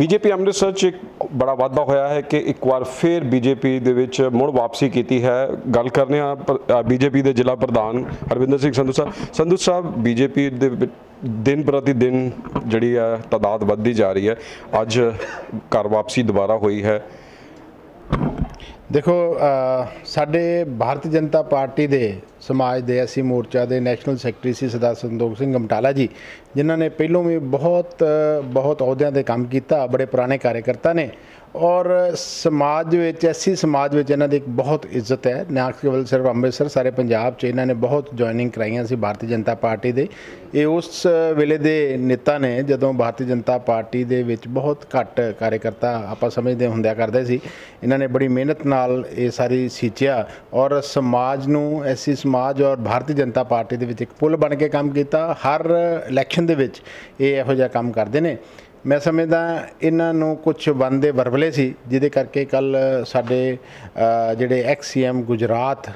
BJP Amritsar 'ਚ ਇੱਕ ਬੜਾ ਵਾਧਾ ਹੋਇਆ ਹੈ ਕਿ ਇੱਕ ਵਾਰ ਫਿਰ ਬੀਜੇਪੀ ਦੇ ਵਿੱਚ ਮੁੜ ਵਾਪਸੀ ਕੀਤੀ ਹੈ। ਗੱਲ ਕਰਨੇ ਆ ਬੀਜੇਪੀ ਦੇ ਜ਼ਿਲ੍ਹਾ ਪ੍ਰਧਾਨ ਹਰਵਿੰਦਰ ਸਿੰਘ ਸੰਧੂ ਸਾਹਿਬ। ਸੰਧੂ ਸਾਹਿਬ, ਬੀਜੇਪੀ ਦੇ ਦਿਨ ਪ੍ਰਤੀ ਦਿਨ ਜਿਹੜੀ ਹੈ ਤਾਦਾਦ ਵੱਧਦੀ ਜਾ ਰਹੀ ਹੈ। ਅੱਜ ਘਰ ਵਾਪਸੀ ਦੁਬਾਰਾ ਹੋਈ ਹੈ। ਦੇਖੋ ਸਾਡੇ ਭਾਰਤੀ ਜਨਤਾ ਪਾਰਟੀ ਦੇ ਸਮਾਜ ਦੇ ਐਸੀ ਮੋਰਚਾ ਦੇ ਨੈਸ਼ਨਲ ਸੈਕਟਰੀ ਸੀ ਸਰਦਾਰ ਸੰਦੋਖ ਸਿੰਘ ਗਮਟਾਲਾ ਜੀ, ਜਿਨ੍ਹਾਂ ਨੇ ਪਹਿਲੋਂ ਵੀ ਬਹੁਤ ਬਹੁਤ ਅਹੁਦਿਆਂ ਤੇ ਕੰਮ ਕੀਤਾ, ਬੜੇ ਪੁਰਾਣੇ ਕਾਰਜਕਰਤਾ ਨੇ ਔਰ ਸਮਾਜ ਵਿੱਚ, ਐਸੀ ਸਮਾਜ ਵਿੱਚ ਇਹਨਾਂ ਦੀ ਇੱਕ ਬਹੁਤ ਇੱਜ਼ਤ ਹੈ। ਨਾ ਕੇਵਲ ਸਿਰਫ ਅੰਮ੍ਰਿਤਸਰ, ਸਾਰੇ ਪੰਜਾਬ 'ਚ ਇਹਨਾਂ ਨੇ ਬਹੁਤ ਜੁਆਇਨਿੰਗ ਕਰਾਈਆਂ ਸੀ ਭਾਰਤੀ ਜਨਤਾ ਪਾਰਟੀ ਦੇ। ਇਹ ਉਸ ਵੇਲੇ ਦੇ ਨੇਤਾ ਨੇ ਜਦੋਂ ਭਾਰਤੀ ਜਨਤਾ ਪਾਰਟੀ ਦੇ ਵਿੱਚ ਬਹੁਤ ਘੱਟ ਕਾਰਜਕਰਤਾ ਆਪਾਂ ਸਮਝਦੇ ਹੁੰਦਿਆ ਕਰਦੇ ਸੀ। ਇਹਨਾਂ ਨੇ ਬੜੀ ਮਿਹਨਤ ਨਾਲ ਇਹ ਸਾਰੀ ਸੀਚਿਆ ਔਰ ਸਮਾਜ ਨੂੰ, ਐਸੀ ਸਮਾਜ ਔਰ ਭਾਰਤੀ ਜਨਤਾ ਪਾਰਟੀ ਦੇ ਵਿੱਚ ਇੱਕ ਪੁਲ ਬਣ ਕੇ ਕੰਮ ਕੀਤਾ। ਹਰ ਇਲੈਕਸ਼ਨ ਦੇ ਵਿੱਚ ਇਹ ਇਹੋ ਜਿਹਾ ਕੰਮ ਕਰਦੇ ਨੇ। ਮੈਂ ਸਮਝਦਾ ਇਹਨਾਂ ਨੂੰ ਕੁਝ ਬੰਦੇ ਵਰਵਲੇ ਸੀ, ਜਿਹਦੇ ਕਰਕੇ ਕੱਲ ਸਾਡੇ ਜਿਹੜੇ ਐਕਸ ਸੀਐਮ ਗੁਜਰਾਤ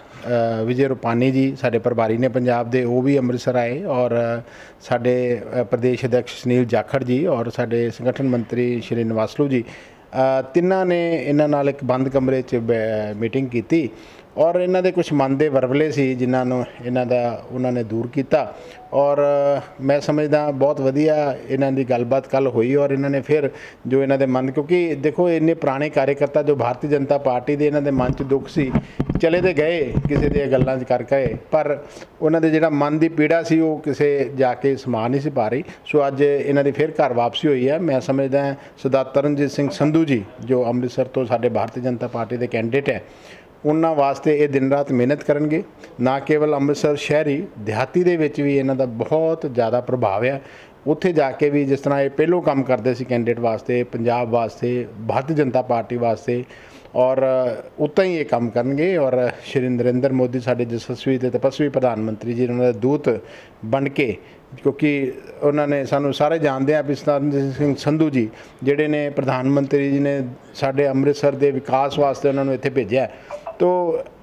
ਵਿਜੇ ਰੁਪਾਨੀ ਜੀ ਸਾਡੇ ਪ੍ਰਭਾਰੀ ਨੇ ਪੰਜਾਬ ਦੇ, ਉਹ ਵੀ ਅੰਮ੍ਰਿਤਸਰ ਆਏ ਔਰ ਸਾਡੇ ਪ੍ਰਦੇਸ਼ ਅਧਿਕਸ਼ ਸੁਨੀਲ ਜਾਖੜ ਜੀ ਔਰ ਸਾਡੇ ਸੰਗਠਨ ਮੰਤਰੀ ਸ਼੍ਰੀ ਨਿਵਾਸਲੂ ਜੀ ਤਿੰਨਾਂ ਨੇ ਇਹਨਾਂ ਨਾਲ ਇੱਕ ਬੰਦ ਕਮਰੇ 'ਚ ਬੈ- ਮੀਟਿੰਗ ਕੀਤੀ ਔਰ ਇਹਨਾਂ ਦੇ ਕੁਝ ਮਨ ਦੇ ਵਰਵਲੇ ਸੀ ਜਿਨ੍ਹਾਂ ਨੂੰ ਇਹਨਾਂ ਦਾ, ਉਹਨਾਂ ਨੇ ਦੂਰ ਕੀਤਾ ਔਰ ਮੈਂ ਸਮਝਦਾ ਬਹੁਤ ਵਧੀਆ ਇਹਨਾਂ ਦੀ ਗੱਲਬਾਤ ਕੱਲ ਹੋਈ ਔਰ ਇਹਨਾਂ ਨੇ ਫਿਰ ਜੋ ਇਹਨਾਂ ਦੇ ਮਨ, ਕਿਉਂਕਿ ਦੇਖੋ ਇੰਨੇ ਪੁਰਾਣੇ ਕਾਰਜਕਰਤਾ ਜੋ ਭਾਰਤੀ ਜਨਤਾ ਪਾਰਟੀ ਦੇ ਇਹਨਾਂ ਦੇ ਮਨ 'ਚ ਦੁੱਖ ਸੀ ਚਲੇ ਤੇ ਗਏ ਕਿਸੇ ਦੀਆਂ ਗੱਲਾਂ 'ਚ ਕਰ ਗਏ ਪਰ ਉਹਨਾਂ ਦੇ ਜਿਹੜਾ ਮਨ ਦੀ ਪੀੜਾ ਸੀ ਉਹ ਕਿਸੇ ਜਾ ਕੇ ਸਮਾ ਨਹੀਂ ਸੀ ਪਾ ਰਹੀ। ਸੋ ਅੱਜ ਇਹਨਾਂ ਦੀ ਫਿਰ ਘਰ ਵਾਪਸੀ ਹੋਈ ਹੈ। ਮੈਂ ਸਮਝਦਾ ਸਰਦਾਰ ਤਰਨਜੀਤ ਸਿੰਘ ਸੰਧੂ ਜੀ, ਜੋ ਅੰਮ੍ਰਿਤਸਰ ਤੋਂ ਸਾਡੇ ਭਾਰਤੀ ਜਨਤਾ ਪਾਰਟੀ ਦੇ ਕੈਂਡੀਡੇਟ ਹੈ, ਉਹਨਾਂ ਵਾਸਤੇ ਇਹ ਦਿਨ ਰਾਤ ਮਿਹਨਤ ਕਰਨਗੇ। ਨਾ ਕੇਵਲ ਅੰਮ੍ਰਿਤਸਰ ਸ਼ਹਿਰੀ, ਦਿਹਾਤੀ ਦੇ ਵਿੱਚ ਵੀ ਇਹਨਾਂ ਦਾ ਬਹੁਤ ਜ਼ਿਆਦਾ ਪ੍ਰਭਾਵ ਹੈ ਉੱਥੇ ਜਾ ਕੇ ਵੀ ਜਿਸ ਤਰ੍ਹਾਂ ਇਹ ਪਹਿਲੋਂ ਕੰਮ ਕਰਦੇ ਸੀ ਕੈਂਡੀਡੇਟ ਵਾਸਤੇ, ਪੰਜਾਬ ਵਾਸਤੇ, ਭਾਰਤੀ ਜਨਤਾ ਪਾਰਟੀ ਵਾਸਤੇ ਔਰ ਉਤਾਂ ਹੀ ਇਹ ਕੰਮ ਕਰਨਗੇ ਔਰ ਸ਼੍ਰੀ ਨਰਿੰਦਰ ਮੋਦੀ ਸਾਡੇ ਜਸਸਵੀ ਤੇ ਤਪਸਵੀ ਪ੍ਰਧਾਨ ਮੰਤਰੀ ਜੀ ਉਹਨਾਂ ਦੇ ਦੂਤ ਬਣ ਕੇ, ਕਿਉਂਕਿ ਉਹਨਾਂ ਨੇ ਸਾਨੂੰ ਸਾਰੇ ਜਾਣਦੇ ਆ ਵੀ ਸਿੰਘ ਸੰਧੂ ਜੀ, ਜਿਹੜੇ ਨੇ ਪ੍ਰਧਾਨ ਮੰਤਰੀ ਜੀ ਨੇ ਸਾਡੇ ਅੰਮ੍ਰਿਤਸਰ ਦੇ ਵਿਕਾਸ ਵਾਸਤੇ ਉਹਨਾਂ ਨੂੰ ਇੱਥੇ ਭੇਜਿਆ। ਤੋ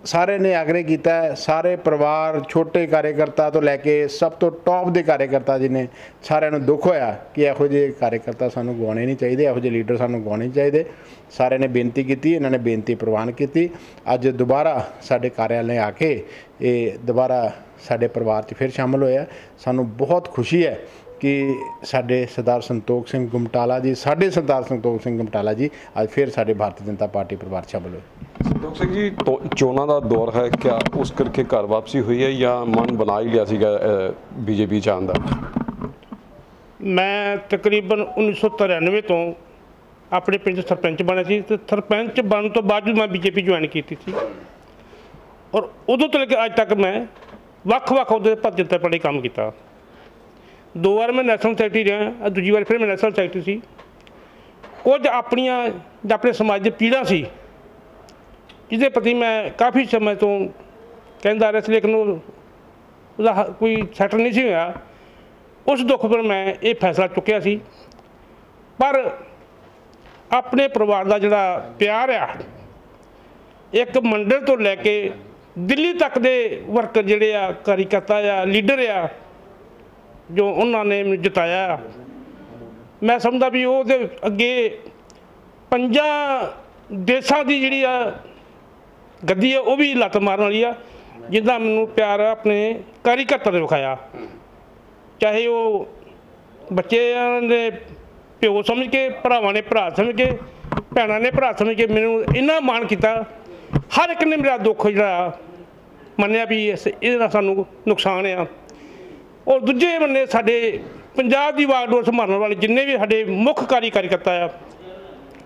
ਸਾਰੇ ਨੇ ਆਗਰੇ ਕੀਤਾ ਹੈ, ਸਾਰੇ ਪਰਿਵਾਰ ਛੋਟੇ ਕਾਰਜਕਰਤਾ ਤੋਂ ਲੈ ਕੇ ਸਭ ਤੋਂ ਟੌਪ ਦੇ ਕਾਰਜਕਰਤਾ ਜੀ ਨੇ ਸਾਰਿਆਂ ਨੂੰ ਦੁੱਖ ਹੋਇਆ ਕਿ ਇਹੋ ਜਿਹੇ ਕਾਰਜਕਰਤਾ ਸਾਨੂੰ ਗਵਾਉਣੇ ਨਹੀਂ ਚਾਹੀਦੇ ਇਹੋ ਜਿਹੇ ਲੀਡਰ ਸਾਨੂੰ ਗਵਾਉਣੇ ਨਹੀਂ ਚਾਹੀਦੇ। ਸਾਰਿਆਂ ਨੇ ਬੇਨਤੀ ਕੀਤੀ ਇਹਨਾਂ ਨੇ ਬੇਨਤੀ ਪ੍ਰਵਾਨ ਕੀਤੀ। ਅੱਜ ਦੁਬਾਰਾ ਸਾਡੇ ਕਾਰਿਆਲय ਆ ਕੇ ਇਹ ਦੁਬਾਰਾ ਸਾਡੇ ਪਰਿਵਾਰ 'ਚ ਫਿਰ ਸ਼ਾਮਲ ਹੋਇਆ। ਸਾਨੂੰ ਬਹੁਤ ਖੁਸ਼ੀ ਹੈ ਕਿ ਸਾਡੇ ਸਰਦਾਰ ਸੰਤੋਖ ਸਿੰਘ ਗੁਮਟਾਲਾ ਜੀ ਸਾਡੇ ਸਰਦਾਰ ਸੰਤੋਖ ਸਿੰਘ ਗੁਮਟਾਲਾ ਜੀ ਅੱਜ ਫਿਰ ਸਾਡੇ ਭਾਰਤੀ ਜਨਤਾ ਪਾਰਟੀ ਪਰਿਵਾਰ 'ਚ ਸ਼ਾਮਲ ਹੋਏ। ਸੰਤੋਖ ਸਿੰਘ ਜੀ ਚੋਣਾਂ ਦਾ ਦੌਰ ਹੈ, ਕਿਆ ਉਸ ਕਰਕੇ ਘਰ ਵਾਪਸੀ ਹੋਈ ਹੈ ਜਾਂ ਮਨ ਬਣਾ ਹੀ ਲਿਆ ਸੀਗਾ ਬੀਜੇਪੀ ਚ ਆਉਣ ਦਾ? ਮੈਂ ਤਕਰੀਬਨ 1993 ਤੋਂ ਆਪਣੇ ਪਿੰਡ 'ਚ ਸਰਪੰਚ ਬਣਿਆ ਸੀ ਤੇ ਸਰਪੰਚ ਬਣਨ ਤੋਂ ਬਾਅਦ ਵੀ ਮੈਂ ਬੀਜੇਪੀ ਜੁਆਇਨ ਕੀਤੀ ਸੀ। ਔਰ ਉਦੋਂ ਤੋਂ ਲੈ ਕੇ ਅੱਜ ਤੱਕ ਮੈਂ ਵੱਖ-ਵੱਖ ਅਹੁਦੇ ਤੇ ਜਨਤਾ ਤੇ ਕੰਮ ਕੀਤਾ। ਦੋ ਵਾਰ ਮੈਂ ਨੈਸ਼ਨਲ ਸੈਕਟਰੀ ਰਿਹਾ ਦੂਜੀ ਵਾਰ ਫਿਰ ਮੈਂ ਨੈਸ਼ਨਲ ਸੈਕਟਰੀ ਸੀ। ਕੁਝ ਆਪਣੀਆਂ, ਜਾਂ ਆਪਣੇ ਸਮਾਜ ਦੀ ਪੀੜਾਂ ਸੀ ਜਿਹਦੇ ਪ੍ਰਤੀ ਮੈਂ ਕਾਫੀ ਸਮੇਂ ਤੋਂ ਕਹਿੰਦਾ ਰਿਹਾ ਸੀ, ਲੇਕਿਨ ਉਹ- ਉਹਦਾ ਹ- ਕੋਈ ਸੈਟਲ ਨਹੀਂ ਸੀ ਹੋਇਆ। ਉਸ ਦੁੱਖ ਪਰ ਮੈਂ ਇਹ ਫੈਸਲਾ ਚੁੱਕਿਆ ਸੀ। ਪਰ ਆਪਣੇ ਪਰਿਵਾਰ ਦਾ ਜਿਹੜਾ ਪਿਆਰ ਆ, ਇੱਕ ਮੰਡਲ ਤੋਂ ਲੈ ਕੇ ਦਿੱਲੀ ਤੱਕ ਦੇ ਵਰਕਰ ਜਿਹੜੇ ਆ ਕਾਰੀਕਰਤਾ ਆ, ਲੀਡਰ ਆ, ਜੋ ਉਹਨਾਂ ਨੇ ਮੈਨੂੰ ਜਿਤਾਇਆ। ਮੈਂ ਸਮਝਦਾ ਵੀ ਉਹਦੇ ਅੱਗੇ ਪੰਜਾਂ ਦੇਸ਼ਾਂ ਦੀ ਜਿਹੜੀ ਆ ਗੱਦੀ ਆ, ਉਹ ਵੀ ਲੱਤ ਮਾਰਨ ਵਾਲੀ ਆ, ਜਿੱਦਾਂ ਮੈਨੂੰ ਪਿਆਰ ਆਪਣੇ ਕਾਰੀਕਰਤਾ ਨੇ ਵਿਖਾਇਆ। ਚਾਹੇ ਉਹ ਬੱਚਿਆਂ ਦੇ ਪਿਓ ਸਮਝ ਕੇ, ਭਰਾਵਾਂ ਨੇ ਭਰਾ ਸਮਝ ਕੇ, ਭੈਣਾਂ ਨੇ ਭਰਾ ਸਮਝ ਕੇ ਮੈਨੂੰ ਇੰਨਾ ਮਾਣ ਕੀਤਾ, ਹਰ ਇੱਕ ਨੇ ਮੇਰਾ ਦੁੱਖ ਜਿਹੜਾ ਮੰਨਿਆ ਵੀ ਇਸ, ਇਹਦੇ ਨਾਲ ਸਾਨੂੰ ਨੁਕਸਾਨ ਆ। ਔਰ ਦੂਜੇ ਬੰਨੇ ਸਾਡੇ ਪੰਜਾਬ ਦੀ ਵਾਗਡੋਰ ਸੰਭਾਲਣ ਵਾਲੇ ਜਿੰਨੇ ਵੀ ਸਾਡੇ ਮੁੱਖ ਕਾਰੀ ਕਾਰੀਕਰਤਾ ਆ,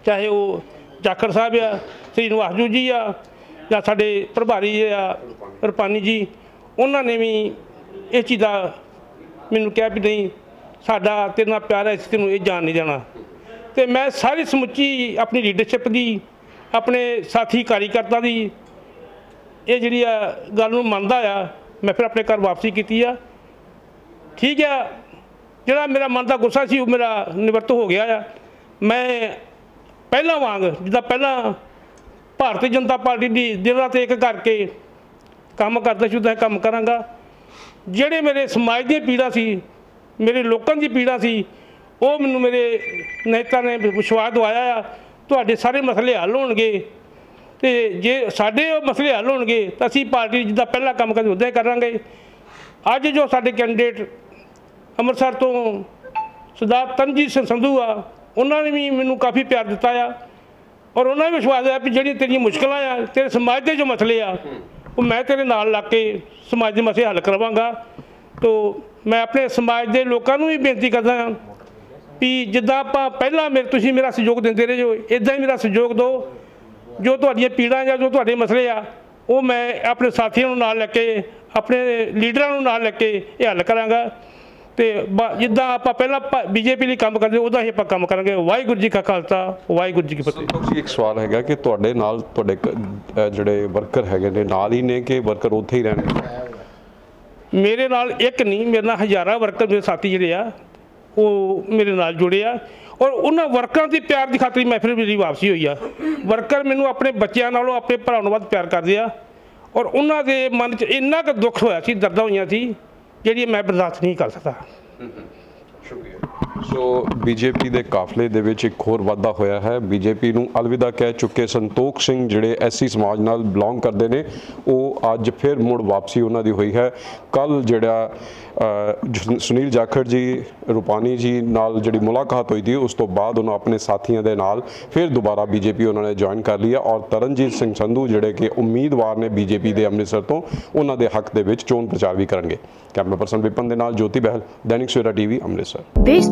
ਚਾਹੇ ਉਹ ਜਾਖੜ ਸਾਹਿਬ ਆ, ਸ੍ਰੀ ਨਿਵਾਸਜੂ ਜੀ ਆ ਜਾਂ ਸਾਡੇ ਪ੍ਰਭਾਰੀ ਆ, ਰਪਾਨੀ ਜੀ, ਉਹਨਾਂ ਨੇ ਵੀ ਇਹ ਚੀਜ਼ ਦਾ ਮੈਨੂੰ ਕਿਹਾ ਵੀ ਨਹੀਂ, ਸਾਡਾ ਤੇਰੇ ਨਾਲ ਪਿਆਰ ਹੈ, ਇਸ ਤੈਨੂੰ ਇਹ ਜਾਣ ਨਹੀਂ ਦੇਣਾ। ਤੇ ਮੈਂ ਸਾਰੀ ਸਮੁੱਚੀ ਆਪਣੀ ਲੀਡਰਸ਼ਿਪ ਦੀ, ਆਪਣੇ ਸਾਥੀ ਕਾਰੀਕਰਤਾ ਦੀ ਇਹ ਜਿਹੜੀ ਆ ਗੱਲ ਨੂੰ ਮੰਨਦਾ ਆ, ਮੈਂ ਫਿਰ ਆਪਣੇ ਘਰ ਵਾਪਸੀ ਕੀਤੀ ਆ। ਠੀਕ ਆ, ਜਿਹੜਾ ਮੇਰਾ ਮਨ ਦਾ ਗੁੱਸਾ ਸੀ ਉਹ ਮੇਰਾ ਨਿਵਰਤ ਹੋ ਗਿਆ ਆ। ਮੈਂ ਪਹਿਲਾਂ ਵਾਂਗ, ਜਿੱਦਾਂ ਪਹਿਲਾਂ ਭਾਰਤੀ ਜਨਤਾ ਪਾਰਟੀ ਦੀ ਦਿਨ ਰਾਤ ਇੱਕ ਕਰਕੇ ਕੰਮ ਕਰਦਾ ਸੀ ਉਦਾਂ ਕੰਮ ਕਰਾਂਗਾ। ਜਿਹੜੇ ਮੇਰੇ ਸਮਾਜ ਦੀਆਂ ਪੀੜਾ ਸੀ, ਮੇਰੇ ਲੋਕਾਂ ਦੀ ਪੀੜਾ ਸੀ, ਉਹ ਮੈਨੂੰ ਮੇਰੇ ਨੇਤਾ ਨੇ ਵਿਸ਼ਵਾਸ ਦਵਾਇਆ ਆ, ਤੁਹਾਡੇ ਸਾਰੇ ਮਸਲੇ ਹੱਲ ਹੋਣਗੇ। ਤੇ ਜੇ ਸਾਡੇ ਉਹ ਮਸਲੇ ਹੱਲ ਹੋਣਗੇ, ਤਾਂ ਅਸੀਂ ਪਾਰਟੀ ਜਿੱਦਾਂ ਪਹਿਲਾਂ ਕੰਮ ਕਰਦੇ ਉਦਾਂ ਹੀ ਕਰਾਂਗੇ। ਅੱਜ ਜੋ ਸਾਡੇ ਕੈਂਡੀਡੇਟ ਅੰਮ੍ਰਿਤਸਰ ਤੋਂ ਸਰਦਾਰ ਤਨਜੀਤ ਸਿੰਘ ਸੰਧੂ ਆ, ਉਹਨਾਂ ਨੇ ਵੀ ਮੈਨੂੰ ਕਾਫੀ ਪਿਆਰ ਦਿੱਤਾ ਆ। ਔਰ ਉਹਨਾਂ ਨੇ ਵਿਸ਼ਵਾਸ ਹੈ ਵੀ ਜਿਹੜੀ ਤੇਰੀਆਂ ਮੁਸ਼ਕਲਾਂ ਆ, ਤੇਰੇ ਸਮਾਜ ਦੇ ਜੋ ਮਸਲੇ ਆ, ਉਹ ਮੈਂ ਤੇਰੇ ਨਾਲ ਲੱਗ ਕੇ ਸਮਾਜ ਦੇ ਮਸਲੇ ਹੱਲ ਕਰਵਾਵਾਂਗਾ ਤੋ ਮੈਂ ਆਪਣੇ ਸਮਾਜ ਦੇ ਲੋਕਾਂ ਨੂੰ ਵੀ ਬੇਨਤੀ ਕਰਦਾ ਹਾਂ ਵੀ ਜਿੱਦਾਂ ਆਪਾਂ ਪਹਿਲਾਂ ਮੇਰੇ, ਤੁਸੀਂ ਮੇਰਾ ਸਹਿਯੋਗ ਦਿੰਦੇ ਰਹੇ ਜੋ ਇਦਾਂ ਹੀ ਮੇਰਾ ਸਹਿਯੋਗ ਦਿਓ। ਜੋ ਤੁਹਾਡੀਆਂ ਪੀੜਾਂ ਜਾਂ ਜੋ ਤੁਹਾਡੇ ਮਸਲੇ ਆ, ਉਹ ਮੈਂ ਆਪਣੇ ਸਾਥੀਆਂ ਨੂੰ ਨਾਲ ਲੈ ਕੇ, ਆਪਣੇ ਲੀਡਰਾਂ ਨੂੰ ਨਾਲ ਲੈ ਕੇ ਇਹ ਹੱਲ ਕਰਾਂਗਾ। ਤੇ ਬ- ਜਿੱਦਾਂ ਆਪਾਂ ਪਹਿਲਾਂ ਬੀਜੇਪੀ ਲਈ ਕੰਮ ਕਰਦੇ ਉਹਦਾ ਹੀ ਆਪਾਂ ਕੰਮ ਕਰਾਂਗੇ। ਵਾਹਿਗੁਰੂ ਜੀ ਕਾ ਖਾਲਸਾ ਵਾਹਿਗੁਰੂ ਜੀ ਕੀ ਫਤਿਹ। ਜੀ ਇੱਕ ਸਵਾਲ ਹੈਗਾ ਕਿ ਤੁਹਾਡੇ ਨਾਲ ਤੁਹਾਡੇ ਜਿਹੜੇ ਵਰਕਰ ਹੈਗੇ ਨੇ ਨਾਲ ਹੀ ਨੇ ਕਿ ਵਰਕਰ ਉੱਥੇ ਹੀ ਰਹਿਣਗੇ ਮੇਰੇ ਨਾਲ ਇੱਕ ਨਹੀਂ ਮੇਰੇ ਨਾਲ ਹਜ਼ਾਰਾਂ ਵਰਕਰ ਮੇਰੇ ਸਾਥੀ ਜਿਹੜੇ ਆ ਉਹ ਮੇਰੇ ਨਾਲ ਜੁੜੇ ਆ। ਔਰ ਉਹਨਾਂ ਵਰਕਰਾਂ ਦੀ ਪਿਆਰ ਦੀ ਖਾਤਰ ਮੈਂ ਫਿਰ ਮੇਰੀ ਵਾਪਸੀ ਹੋਈ ਆ। ਵਰਕਰ ਮੈਨੂੰ ਆਪਣੇ ਬੱਚਿਆਂ ਨਾਲੋਂ ਆਪਣੇ ਭਰਾ ਨਾਲੋਂ ਵੱਧ ਪਿਆਰ ਕਰਦੇ ਆ। ਔਰ ਉਹਨਾਂ ਦੇ ਮਨ 'ਚ ਇੰਨਾ ਕੁ ਦੁੱਖ ਹੋਇਆ ਸੀ ਦਰਦਾਂ ਹੋਈਆਂ ਸੀ ਜਿਹੜੀ ਮੈਂ ਬਰਦਾਸ਼ਤ ਨਹੀਂ ਕਰ ਸਕਦਾ। ਸੋ ਬੀਜੇਪੀ ਦੇ ਕਾਫਲੇ ਦੇ ਵਿੱਚ ਇੱਕ ਹੋਰ ਵਾਧਾ ਹੋਇਆ ਹੈ। ਬੀਜੇਪੀ ਨੂੰ ਅਲਵਿਦਾ ਕਹਿ ਚੁੱਕੇ ਸੰਤੋਖ ਸਿੰਘ ਜਿਹੜੇ ਐਸੀ ਸਮਾਜ ਨਾਲ ਬਿਲੋਂਗ ਕਰਦੇ ਨੇ, ਉਹ ਅੱਜ ਫਿਰ ਮੁੜ ਵਾਪਸੀ ਉਹਨਾਂ ਦੀ ਹੋਈ ਹੈ। ਕੱਲ ਜਿਹੜਾ ਸੁਨੀਲ ਜਾਖੜ ਜੀ, ਰੂਪਾਨੀ ਜੀ ਨਾਲ ਜਿਹੜੀ ਮੁਲਾਕਾਤ ਹੋਈ ਸੀ, ਉਸ ਤੋਂ ਬਾਅਦ ਉਹਨਾਂ ਆਪਣੇ ਸਾਥੀਆਂ ਦੇ ਨਾਲ ਫਿਰ ਦੁਬਾਰਾ ਬੀਜੇਪੀ ਉਹਨਾਂ ਨੇ ਜੁਆਇਨ ਕਰ ਲਿਆ ਔਰ ਤਰਨਜੀਤ ਸਿੰਘ ਸੰਧੂ ਜਿਹੜੇ ਕਿ ਉਮੀਦਵਾਰ ਨੇ ਬੀਜੇਪੀ ਦੇ ਅੰਮ੍ਰਿਤਸਰ ਤੋਂ, ਉਹਨਾਂ ਦੇ ਹੱਕ ਦੇ ਵਿੱਚ ਚੋਣ ਪ੍ਰਚਾਰ ਵੀ ਕਰਨਗੇ। ਕੈਮਰਾ ਪਰਸਨ ਵਿਪਨ ਦੇ ਨਾਲ ਜੋਤੀ ਬਹਿਲ, ਦੈਨਿਕ ਸਵੇਰਾ ਟੀਵੀ, ਅੰਮ੍ਰਿਤਸਰ। देश